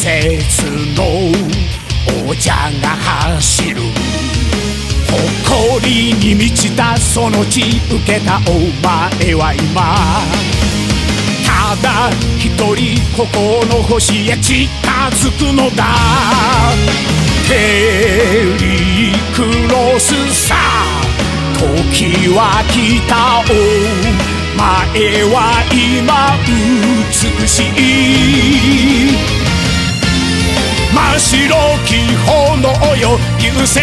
説の王者が走る。誇りに満ちたその地受けたお前は今。ただ一人ここの星へ近づくのだ。テリークロスさ。時は来たお。前は今美しい。白き炎よ流星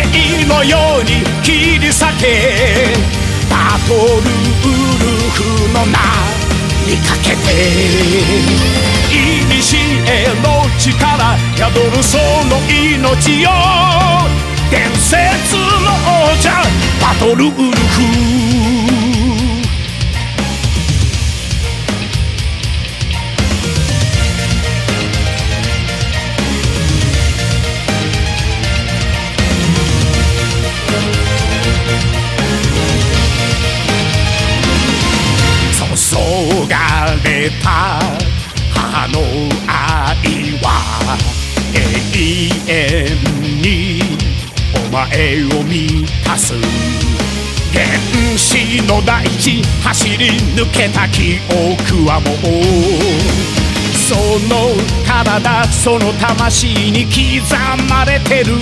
のように切り裂け。バトルウルフの名にかけて。いにしえの力宿るその命よ伝説の王者バトルウルフ。た母の愛は永遠にお前を満たす原始の大地走り抜けた記憶はもうその体その魂に刻まれてる。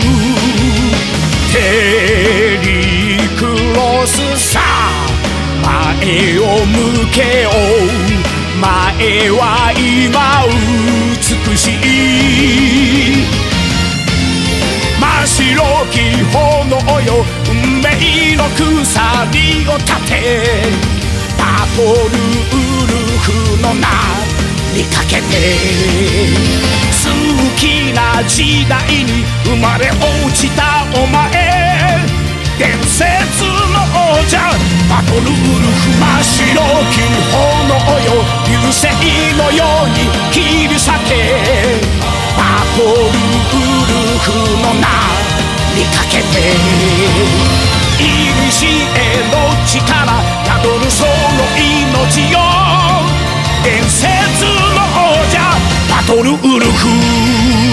テリクロスさ前を向けよう。前は今美しい真っ白き炎よ運命の鎖を立て。バトルウルフの名にかけて。好きな時代に生まれ落ちたお前。伝説バトルウルフ真っ白き炎よ流星のように切り裂け。バトルウルフの名にかけて。いにしえの力宿るその命よ。伝説の王者バトルウルフ。